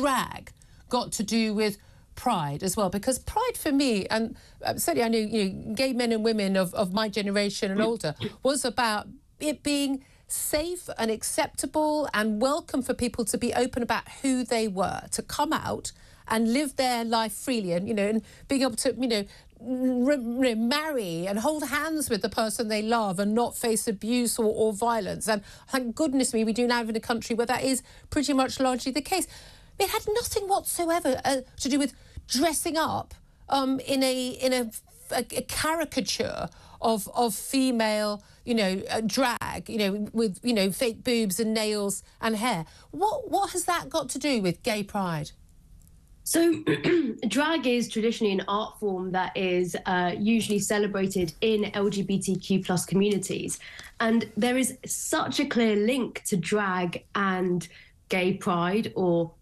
drag got to do with pride as well? Because pride for me, and uh, certainly I knew you know gay men and women of, of my generation and older, was about it being safe and acceptable and welcome for people to be open about who they were, to come out and live their life freely and, you know, and being able to, you know, marry and hold hands with the person they love and not face abuse or, or violence. And thank goodness me, we do now live in a country where that is pretty much largely the case. It had nothing whatsoever uh, to do with dressing up um, in a in a, a, a caricature of of female, you know, uh, drag, you know, with you know fake boobs and nails and hair. What what has that got to do with gay pride? So, drag is traditionally an art form that is uh, usually celebrated in LGBTQ plus communities, and there is such a clear link to drag and gay pride or